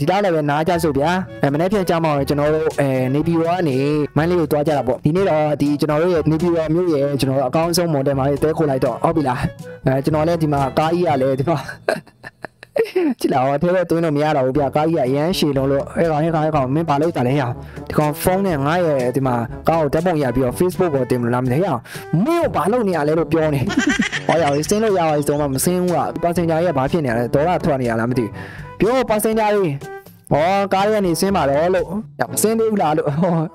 ဒီလောက်လည်းပဲနားကြစို့ဗျာအဲမနေ့ပြန်ကြမှာကျွန်တော်တို့အဲနေပြည်တော်ကနေမန်းလေးကိုတွားကြတာပေါ့ဒီနေ့တော့ဒီကျွန်တော်တို့ရဲ့နေပြည်တော်မြို့ရဲ့ကျွန်တော်တို့အကောင်းဆုံးမော်ဒယ်မှာတဲခိုလိုက်တော့ဟုတ်ပြီလားအဲကျွန်တော်လည်းဒီမှာကားကြီးရလဲဒီမှာ ကြည့်လာတော့ထဲထဲသွင်းလို့မရတော့ဘူးဗျာကားကြီးကအရန်ရှည်လုံးလို့အဲကောင်အဲကောင်အဲကောင်မင်းဘာလုပ်တာလဲဟောဒီကောင်ဖုန်းနဲ့ငါရဲ့ဒီမှာကားကိုတက်ပုံရပြီးတော့ Facebook ပေါ်တင်မလို့လားမသိဟောမင်းဘာလုပ်နေရလဲလို့ပြောနေဟောရစင်းလို့ရပါဆိုမှမစင်းဘူးကပါစင်ဂျာရဲ့ဘာဖြစ်နေရလဲဒေါ်လာထွက်နေရလားမသိဘူးပြောပါစင်ဂျာကြီး ဟောကားရနေစင်းပါတော့လို့မစင်းသေးဘူးလားလို့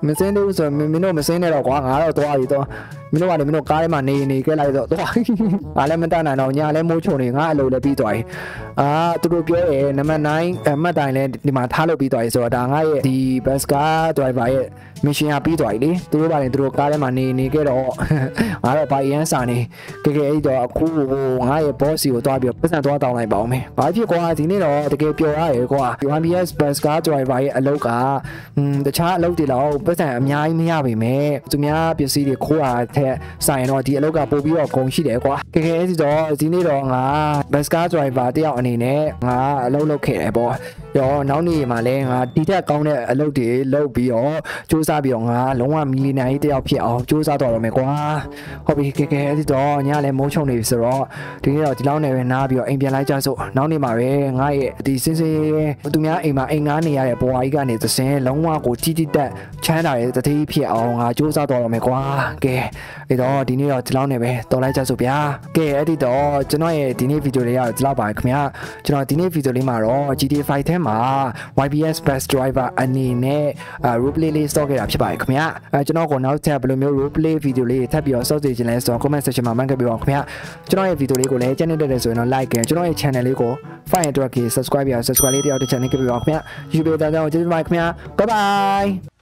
မစင်းသေးဘူးဆိုမင်းတို့မစင်းနဲ့တော့ကွာငါတော့သွားပြီတော့မင်းတို့ကနေမင်းတို့ကားထဲမှာနေနေခဲ့လိုက်တော့သွားငါလည်းမတတ်နိုင်တော့ညာလည်းမိုးချုံနေငါအလုပ်လည်းပြီးသွားပြီအာသူတို့ပြောရဲနံပါတ်9အမှတ်တိုင်လည်းဒီမှာထားလုပ်ပြီးသွားပြီဆိုတော့ဒါငါရဲ့ဒီ bus car driver ရဲ့ mission ကပြီးသွားပြီလေသူတို့ကနေသူတို့ကားထဲမှာနေနေခဲ့တော့ငါတော့ဘာရန်စာနေကဲကဲအဲ့တော့အခုငါရဲ့ boss ကိုတွားပြီးပတ်စံတွားတောင်းလိုက်ပါဦးမယ်ဘာဖြစ်ကွာဒီနေ့တော့တကယ်ပျော်ရတယ်ကွာ 1PS bus car driver ရဲ့အလုပ်ကอืมတခြားအလုပ်တွေတော့ပတ်စံအများကြီးမရပါပဲသူများပစ္စည်းတွေခိုးတာထက်ဆိုင်တော့ဒီအလုပ်ကပို့ပြီးတော့ဂုံရှိတယ်ကွာကဲကဲအဲ့ဒီတော့ဒီနေ့တော့ငါ bus car driver တယောက်အနေနဲ့ငါအလုပ်လုပ်ခဲ့တယ်ပေါ့ရောနောက်နေ့မှာလဲငါဒီထက်ကောင်းတဲ့အလုပ်တွေလုပ်ပြီးတော့စူးစမ်းပြီးတော့ငါလုံးဝမီလီနာကြီးတယောက်ဖြစ်အောင်စူးစမ်းတော့ရမယ်ကွာဟုတ်ပြီကဲကဲအဲ့ဒီတော့ညလည်းမိုးချုံနေပြီဆိုတော့ဒီနေ့တော့ဒီလောက်နေပဲနားပြီးတော့အိမ်ပြန်လိုက်ကြစို့နောက်နေ့မှာပဲငါရဲ့ဒီစင်းစင်းသူများအိမ်မှာအိမ်ငားနေရတဲ့ဘွားကြီးကနေသစင်းလုံးဝကိုကြီးကြီးတက်ချမ်းသာတဲ့တတိဖြစ်အောင်ငါစူးစမ်းတော့ရမယ်ကွာကဲအဲ့တော့ဒီနေ့တော့ဒီလောက်နေပဲတော်လိုက်ကြစို့ဗျာကဲအဲ့ဒီတော့ကျွန်တော်ရဲ့ဒီနေ့ဗီဒီယိုလေးကတော့ဒီလောက်ပါခင်ဗျာကျွန်တော်ဒီနေ့ဗီဒီယိုလေးမှာတော့ GTA 5ထဲမှာ YBS Best Driver အနေနဲ့ roleplay လေး stock ခဲ့တာဖြစ်ပါတယ်ခင်ဗျာအဲကျွန်တော်ကနောက်ထပ်ဘယ်လိုမျိုး roleplay ဗီဒီယိုလေးထပ်ပြီးတော့ stock စီခြင်းလဲဆိုတော့ comment section မှာမှတ်ခဲ့ပြီးပါခင်ဗျာကျွန်တော်ရဲ့ဗီဒီယိုလေးကိုလည်းကြည့်နေတဲ့ဆိုရင်တော့ like ကျွန်တော်ရဲ့ channel လေးကို find အတွက် subscribe ပြီး subscribe လေးတယောက်တစ် channel ခဲ့ပြီးပါခင်ဗျာ YouTube တောင်ကြောင့်ကျေးဇူးတင်ပါတယ်ခင်ဗျာ bye bye